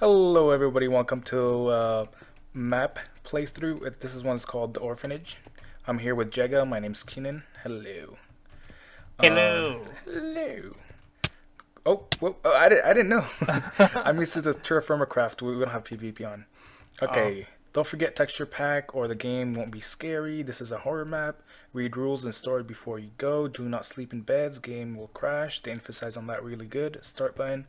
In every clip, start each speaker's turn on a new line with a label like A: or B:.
A: Hello everybody, welcome to uh, map playthrough. This is one's called The Orphanage. I'm here with Jaggeh, my name's Kenan. Hello.
B: Hello.
A: Um, hello. Oh, oh, I, didn't, I didn't know. I'm used to the Terraformer Craft, we don't have PvP on. Okay, don't forget texture pack or the game won't be scary. This is a horror map. Read rules and story before you go. Do not sleep in beds, game will crash. They emphasize on that really good. Start button.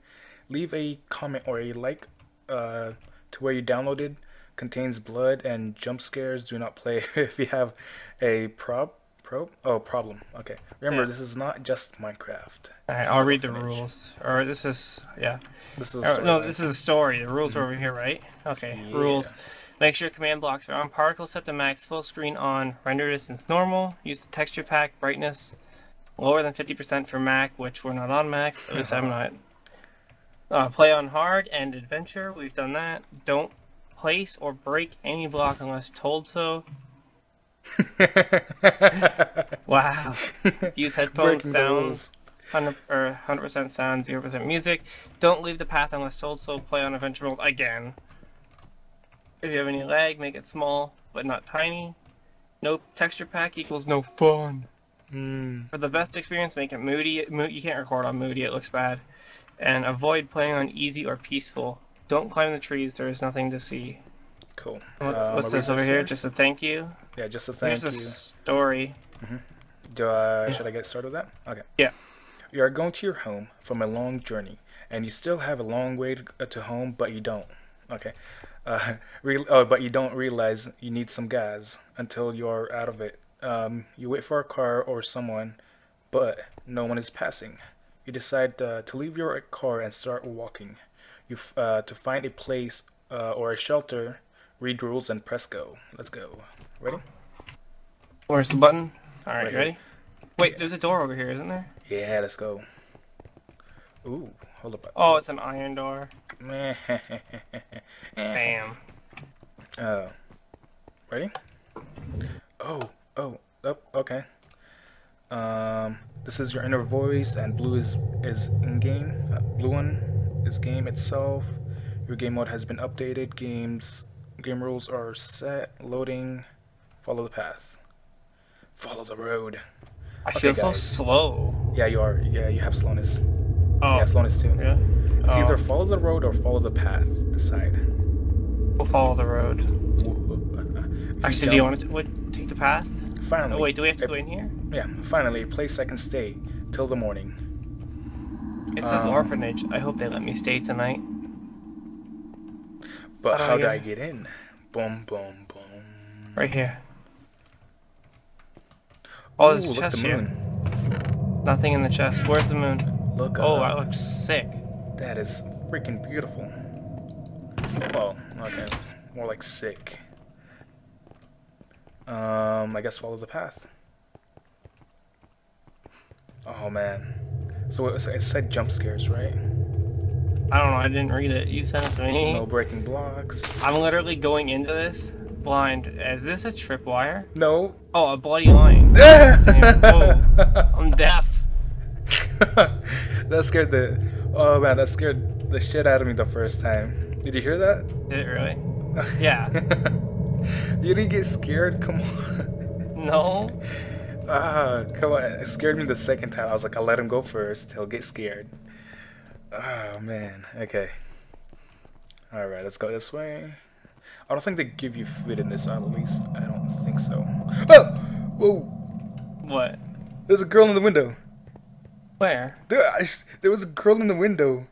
A: Leave a comment or a like uh, to where you downloaded. Contains blood and jump scares. Do not play if you have a prob pro oh problem. Okay. Remember
B: Yeah.
A: this is not just Minecraft.
B: I'll read the
A: Orphanage.
B: rules. Or this is yeah.
A: This is
B: Oh, no, this is a story. The rules are over here, right? Okay.
A: Yeah.
B: Rules. Make sure command blocks are on. Particle set to max. Full screen on. Render distance normal. Use the texture pack. Brightness lower than 50% for Mac, which we're not on max. At least I'm not. Uh, play on hard and adventure. We've done that. Don't place or break any block unless told so. Wow. Use headphones.
A: Breaking
B: Sounds.
A: rules.
B: 100 or 100% sound, 0% music. Don't leave the path unless told so. Play on adventure mode again. If you have any lag, make it small but not tiny. No texture pack equals no fun.
A: Hmm.
B: For the best experience, make it moody. Mo- You can't record on moody; it looks bad. And avoid playing on easy or peaceful. Don't climb the trees. There is nothing to see.
A: Cool.
B: What's,
A: Uh,
B: what's this over here? Just a thank you.
A: Yeah, just a thank
B: Here's
A: you.
B: a story.
A: Do I, should I get started with that? Okay.
B: Yeah.
A: You are going to your home from a long journey, and you still have a long way to, uh, to home, but you don't. Okay. Uh, re- oh, but you don't realize you need some gas until you are out of it. Um, you wait for a car or someone, but no one is passing. You decide uh, to leave your car and start walking. You f- uh, to find a place uh, or a shelter. Read rules and press go. Let's go. Ready?
B: Where's the button? All right,
A: Right
B: you
A: here.
B: ready? Wait, there's a door over here, isn't there?
A: Yeah, let's go. Ooh, hold up.
B: Oh, it's an iron door. Bam.
A: Uh, ready? Oh, oh, oh, okay. Um, this is your inner voice, and blue is is in game. Uh, blue one is game itself. Your game mode has been updated. Games game rules are set. Loading. Follow the path. Follow the road.
B: I
A: Okay,
B: feel so
A: guys.
B: slow.
A: Yeah, you are. Yeah, you have slowness.
B: Oh,
A: Yeah, slowness too.
B: yeah.
A: It's
B: Oh,
A: either follow the road or follow the path. Decide.
B: we'll follow the road.
A: If
B: Actually, do you want to what, take the path?
A: Finally.
B: Oh wait, do we have to
A: uh,
B: go in here?
A: Yeah, finally, play second stay till the morning.
B: It says
A: Um,
B: orphanage. I hope they let me stay tonight.
A: But
B: How do I
A: I
B: get-
A: in? Boom, boom, boom.
B: Right here. Oh, there's
A: Ooh,
B: a
A: look,
B: chest
A: the
B: here.
A: moon.
B: Nothing in the chest. Where's the moon?
A: Look
B: Oh,
A: up.
B: that looks sick.
A: That is freaking beautiful. Well, okay, more like sick. Um, I guess follow the path. Oh man. So it, was, it said jump scares, right?
B: I don't know. I didn't read it. You sent it to me.
A: No breaking blocks.
B: I'm literally going into this blind. Is this a tripwire?
A: No.
B: Oh, a bloody line. I'm deaf.
A: that scared the. Oh man, that scared the shit out of me the first time. Did you hear that?
B: Did it really? Yeah.
A: you didn't get scared? Come on.
B: No.
A: Ah, come on. It scared me the second time. I was like, I'll let him go first. He'll get scared. Oh man. Okay. Alright, let's go this way. I don't think they give you food in this, at least. I don't think so. Oh! Whoa!
B: What?
A: There's a girl in the window.
B: Where?
A: There, there was a girl in the window.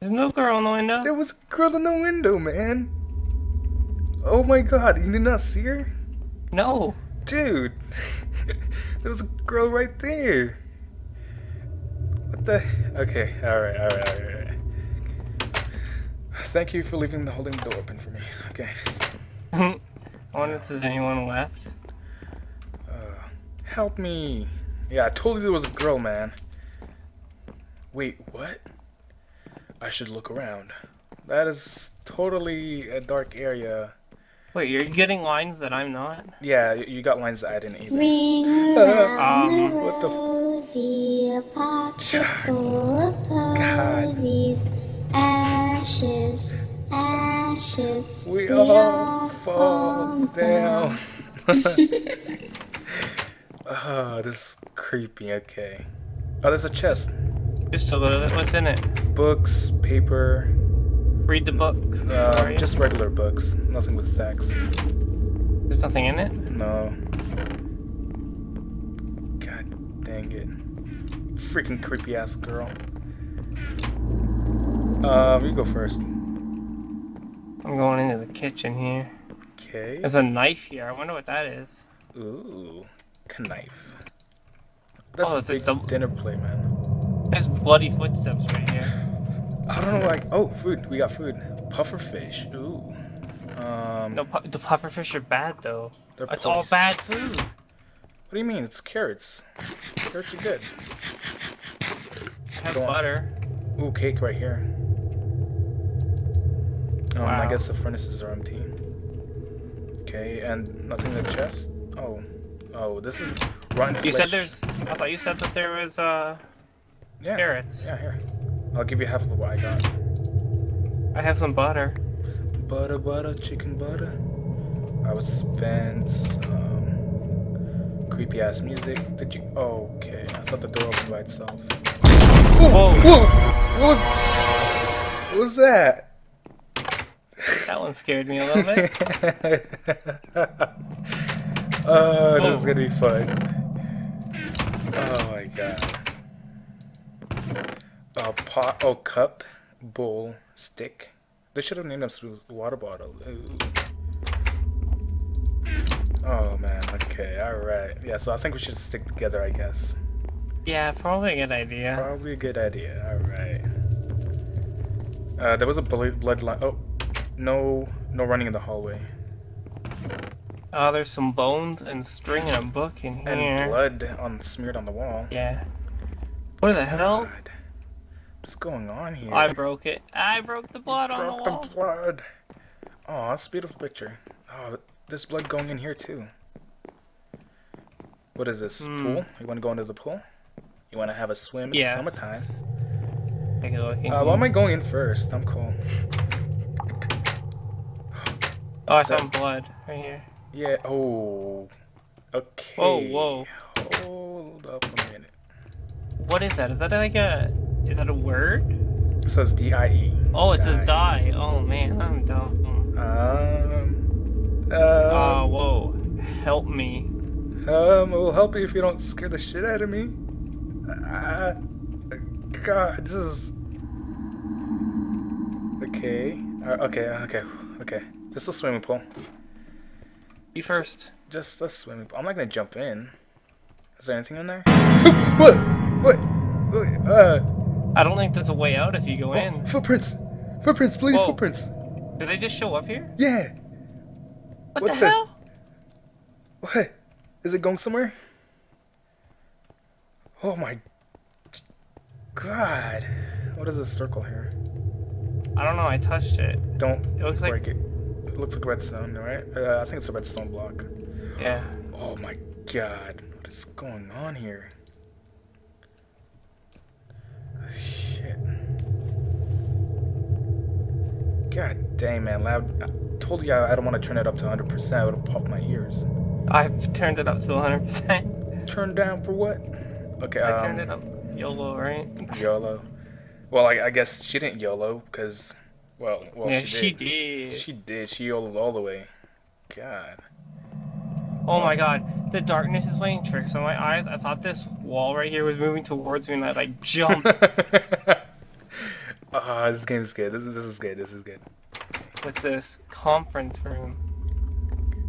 B: There's no girl in the window.
A: There was a girl in the window, man. Oh my god, you did not see her?
B: No.
A: Dude, there was a girl right there. What the? Okay, alright, alright, alright, alright. Thank you for leaving the holding door open for me. Okay.
B: I wonder if there's anyone left.
A: Uh, help me. Yeah, I told you there was a girl, man. Wait, what? I should look around. That is totally a dark area.
B: Wait, you're getting lines that I'm not?
A: Yeah, you got lines that I didn't either.
B: Um,
A: What the? F-
C: posy, a full of posies. Ashes, ashes,
A: We all fall down. oh, this is creepy. Okay. Oh, there's a chest.
B: Just a little bit. What's in it?
A: Books, paper,
B: Read the book.
A: uh, just regular books. Nothing with text.
B: There's nothing in it.
A: No. God dang it. Freaking creepy ass girl. Um, you go first.
B: I'm going into the kitchen here.
A: Okay.
B: There's a knife here. I wonder what that is.
A: Ooh, knife. That's
B: Oh,
A: a
B: a
A: big
B: dou-
A: dinner plate, man.
B: There's bloody footsteps right here.
A: I don't know, like, oh, food. We got food. Puffer fish. Ooh. Um,
B: No, pu- the pufferfish are bad though.
A: they're
B: It's all bad food.
A: What do you mean? It's carrots. Carrots are good.
B: I have
A: Go on.
B: butter.
A: Ooh, cake right here. Um, I guess the furnaces are empty. Okay, and nothing in the chest. Oh, oh, this is rotten
B: You
A: flesh.
B: said there's. I thought you said that there was uh
A: yeah,
B: carrots.
A: Yeah, here. I'll give you half of what I got.
B: I have some butter.
A: Butter, butter, chicken butter. I was fans. Um, creepy ass music. Did you? Oh, okay. I thought the door opened by itself.
B: Whoa.
A: Whoa! What was? What was that?
B: That one scared me a little bit.
A: oh, this is gonna be fun. Oh my god. Oh, pot. Oh, cup, bowl, stick. They should have named them water bottle. Ooh. Oh man. Okay. All right. Yeah. So I think we should stick together. I guess.
B: yeah, probably a good idea.
A: Probably a good idea. All right. Uh, there was a blood bloodline. Oh, no, no running in the hallway.
B: Oh, there's some bones and string and a book in here.
A: And blood on smeared on the wall.
B: Yeah. What the hell?
A: God. What's going on here?
B: I broke it. I broke the blood on the
A: Drop
B: wall.
A: the blood. Oh, that's a beautiful picture. Oh, there's blood going in here too. What is this?
B: Hmm.
A: Pool? You want to go into the pool? You want to have a swim? It's
B: Yeah.
A: summertime.
B: Take a look in
A: Uh, why am I going in first? I'm cool.
B: Oh, I found blood right here.
A: Yeah. Oh. Okay.
B: Whoa, whoa.
A: Hold up a minute.
B: What is that? Is that like a? Is that a word?
A: It says D I E.
B: Oh, it says
A: Die.
B: die. Oh man, I'm dumb.
A: Um. Uh,
B: Oh, whoa. Help me.
A: Um, it will help you if you don't scare the shit out of me. Uh, God, this is. Okay. Uh, okay. Okay. Okay. Just a swimming pool.
B: You first.
A: Just a swimming pool. I'm not gonna jump in. Is there anything in there? what? What? What? Uh.
B: I don't think there's a way out if you go
A: Oh,
B: in.
A: footprints. Footprints. Bleeding
B: Whoa.
A: footprints.
B: Did they just show up here?
A: Yeah.
B: What,
A: What
B: the,
A: the-
B: hell?
A: What? Is it going somewhere? Oh my god. What is this circle here?
B: I don't know. I touched it.
A: Don't
B: It looks like
A: break it. It looks like redstone, right? Uh, I think it's a redstone block.
B: yeah.
A: Oh my god. What is going on here? Shit. God dang, man. Loud. I told you I I don't want to turn it up to 100%. It would have popped my ears.
B: I've turned it up to 100%.
A: Turned down for what? Okay,
B: I
A: um,
B: turned it up YOLO, right?
A: YOLO. Well, I, I guess she didn't YOLO because, well, well,
B: yeah,
A: she,
B: she
A: did.
B: did.
A: She did. She YOLO'd all the way. God.
B: Oh my god, the darkness is playing tricks on my eyes. I thought this wall right here was moving towards me and I like jumped.
A: Ah, this game is good. This is this is good. This is good.
B: What's this? Conference room.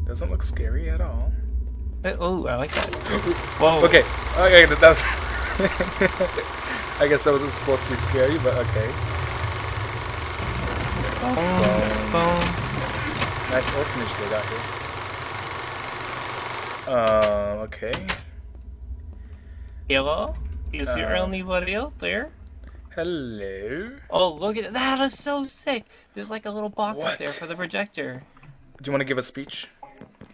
A: Doesn't look scary at all.
B: Oh, I like that. Whoa.
A: Okay. Okay. That's. I guess that wasn't supposed to be scary, but okay.
B: Bones, bones.
A: Nice orphanage they got here. Uh, okay.
B: Hello? Is there
A: Uh,
B: anybody out there?
A: Hello.
B: Oh, look at that. That is so sick. There's like a little box up there for the projector.
A: Do you want to give a speech?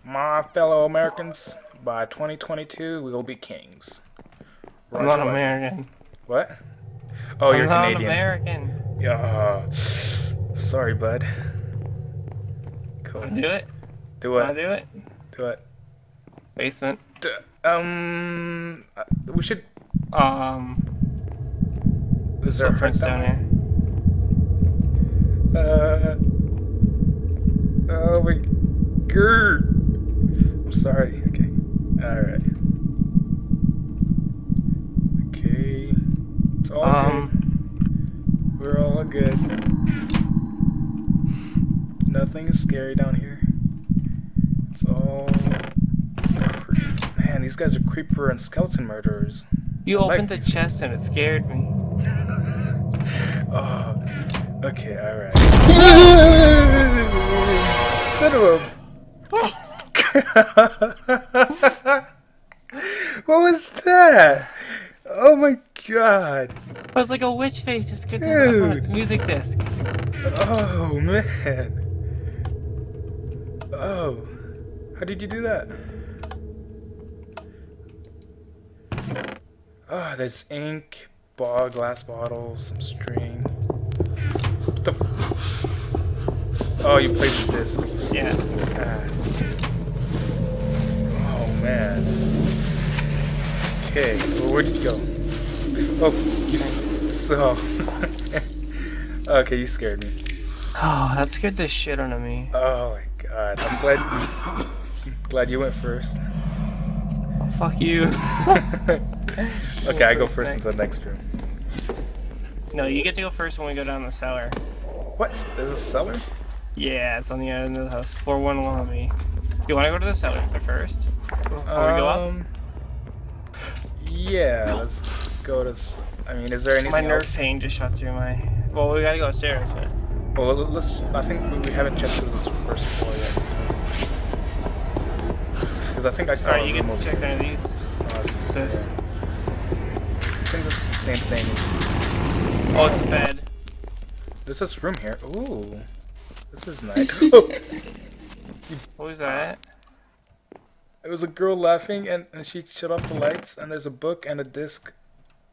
A: My fellow Americans, by 2022 we will be kings.
B: I'm not American.
A: What? Oh,
B: I'm
A: you're
B: not
A: Canadian.
B: American.
A: Yeah. Sorry, bud. Cool.
B: Wanna do it?
A: Do
B: Wanna
A: it.
B: do it?
A: Do it.
B: Basement.
A: D- Um, uh, we should.
B: Um,
A: Is there a
B: footprints
A: print
B: down
A: here? Uh. Oh my god. I'm sorry. Okay. All right. Okay. It's all
B: Um,
A: good. We're all good. Nothing is scary down here. It's all. Man, these guys are creeper and skeleton murderers.
B: you
A: I like
B: opened the chest and it scared me.
A: Oh, okay, alright. Son of a... what was that? Oh my god.
B: It was like a witch face. Just get
A: Dude.
B: the music disc.
A: Oh man. Oh. How did you do that? Ah, oh, there's ink, ball, glass bottle, some string. What the f- Oh, you placed the disc.
B: Yeah.
A: Ass. Oh man. Okay, well, where'd you go? Oh, you s- so. okay, you scared me.
B: Oh, that scared the shit out of me.
A: Oh my god, I'm glad. glad you went first.
B: Fuck you.
A: okay, I go
B: first
A: first into the next room.
B: no, you get to go first when we go down the cellar.
A: What? There's a cellar?
B: Yeah, it's on the end of the house. 4-1 lobby. You want to go to the cellar first? Before we go up?
A: Um, Yeah, let's go to. s- I mean, is there anything
B: My nerve
A: else?
B: pain just shot through my. Well, we gotta go upstairs. But...
A: Well, let's. I think we- we haven't checked through this first floor yet. Because I think I saw.
B: Alright, you can check
A: there.
B: under these.
A: Uh, same thing. just-
B: Oh, it's a bed.
A: There's this room here. Ooh, this is nice. oh,
B: What was that?
A: it was a girl laughing, and, and she shut off the lights. And there's a book and a disc.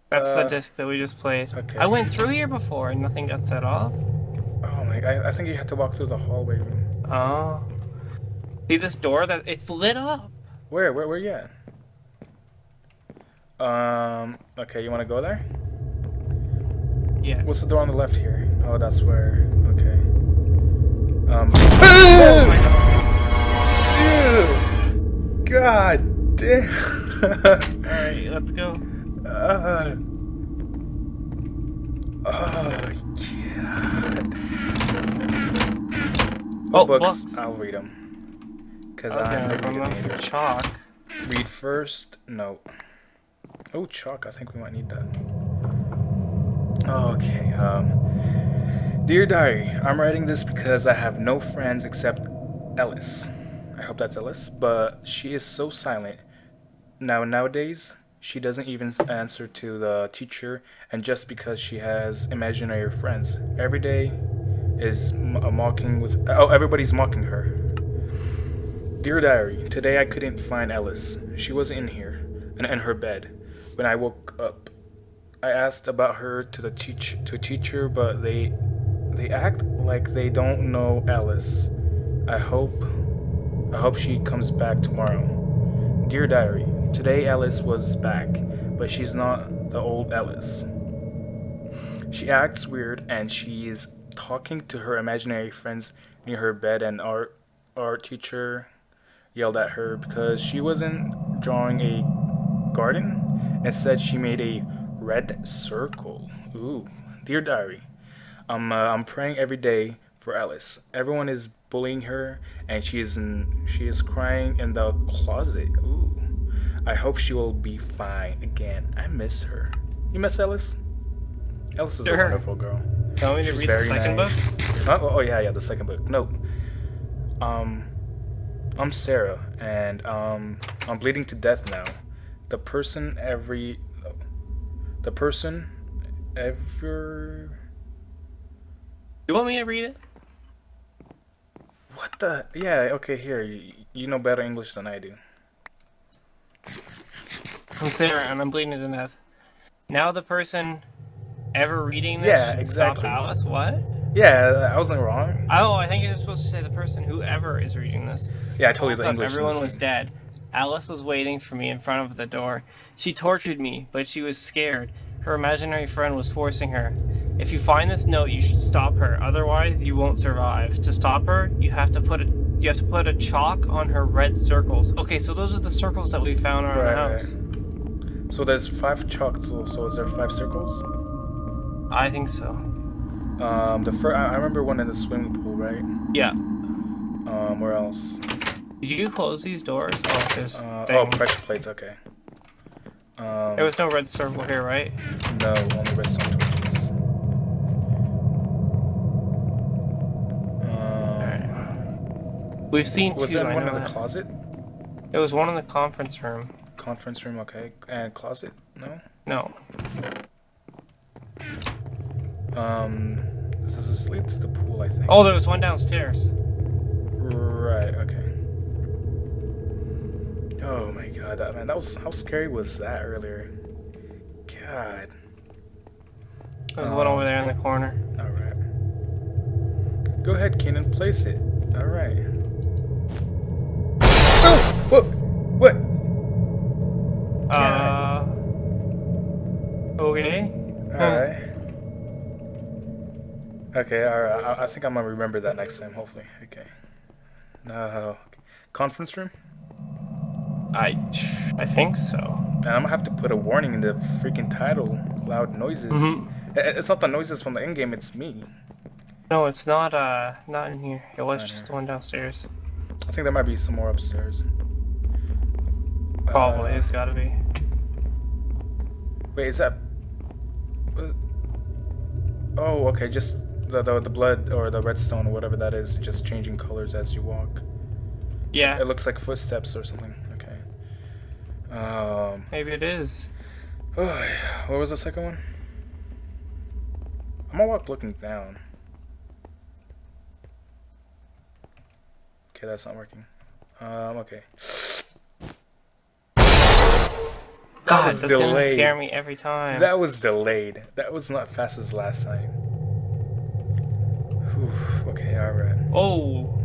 B: That's
A: Uh,
B: the disc that we just played.
A: okay.
B: I went through here before and nothing got set off.
A: Oh my! I, I think you had to walk through the hallway room.
B: Oh. See this door? That it's lit up.
A: Where? Where? Where you at? Um. Okay, you want to go there?
B: Yeah.
A: What's the door on the left here? Oh, that's where. Okay. Um.
B: Oh my god.
A: Dude! God damn!
B: Alright, let's go.
A: uh, oh, God.
B: Oh,
A: books.
B: books.
A: I'll read them. Because
B: Okay,
A: I'm reading
B: the chalk.
A: Read first. No. Oh, chalk. I think we might need that. Okay. Um. Dear diary, I'm writing this because I have no friends except Ellis. I hope that's Ellis, but she is so silent. Now nowadays, she doesn't even answer to the teacher, and just because she has imaginary friends, every day is mocking with. Oh, everybody's mocking her. Dear Diary, today I couldn't find Ellis. She wasn't in here, and in her bed. When I woke up, I asked about her to the teach to teacher, but they they act like they don't know Alice. I hope I hope she comes back tomorrow. Dear Diary, today Alice was back, but she's not the old Alice. She acts weird and she is talking to her imaginary friends near her bed and our art teacher yelled at her because she wasn't drawing a garden. Instead, she made a red circle. Ooh, dear diary, I'm uh, I'm praying every day for Alice. Everyone is bullying her, and she is in, she is crying in the closet. Ooh, I hope she will be fine again. I miss her. You miss Alice? Alice is
B: Sure.
A: a wonderful girl.
B: Want me to read the second
A: nice.
B: book?
A: Oh, oh yeah, yeah, the second book. No. Um, I'm Sarah, and um, I'm bleeding to death now. The person every, the person ever.
B: You want me to read it?
A: What the? Yeah. Okay. Here, you, you know better English than I do.
B: I'm Sarah and I'm bleeding to death. Now the person ever reading this
A: Yeah, exactly.
B: stop Alice. What?
A: Yeah, I wasn't wrong.
B: Oh, I think you're supposed to say the person whoever is reading this.
A: Yeah, I totally. you the English.
B: everyone was dead. Alice was waiting for me in front of the door. She tortured me, but she was scared. Her imaginary friend was forcing her. If you find this note, you should stop her. Otherwise, you won't survive. To stop her, you have to put a you have to put a chalk on her red circles. Okay, so those are the circles that we found around
A: Right,
B: the
A: right.
B: house.
A: So there's five chalk. So, so is there five circles?
B: I think so.
A: Um, the first I I remember one in the swimming pool, right?
B: Yeah.
A: Um, where else?
B: Did you close these doors? Oh, there's
A: Uh, oh, pressure plates. Okay. Um,
B: There was no red circle here, right?
A: no only redstone torches. Um,
B: We've seen
A: was
B: two.
A: there
B: I
A: one in the closet?
B: There was one in the conference room.
A: Conference room, okay. And closet? No.
B: No.
A: Um, this is lead to the pool, I think.
B: Oh, there was one downstairs.
A: Right. Okay. Oh my god, that man, that was how scary was that earlier? God.
B: There's one over there in the corner.
A: All right. Go ahead, Kenan. Place it. All right. Oh! What? What?
B: Uh. Okay.
A: All right. Okay. All right. I, I think I'm gonna remember that next time. Hopefully. Okay. No. Conference room.
B: I, I think so.
A: And I'm gonna have to put a warning in the freaking title. Loud noises.
B: Mhm.
A: I- I- It's not the noises from the end game. It's me.
B: No, it's not. Uh, not in here. It was
A: Not
B: just
A: here.
B: the one downstairs.
A: I think there might be some more upstairs.
B: Probably.
A: Uh,
B: it's got to be.
A: Wait, is that? Oh, okay. Just the, the the blood or the redstone or whatever that is, just changing colors as you walk.
B: Yeah.
A: It looks like footsteps or something. Um.
B: Maybe it is.
A: Oh, what was the second one? I'm gonna walk looking down. Okay, that's not working. Um. Okay.
B: God, that's gonna
A: delayed.
B: scare me every time.
A: That was delayed. That was not fast as last time. Whew, okay, alright.
B: Oh,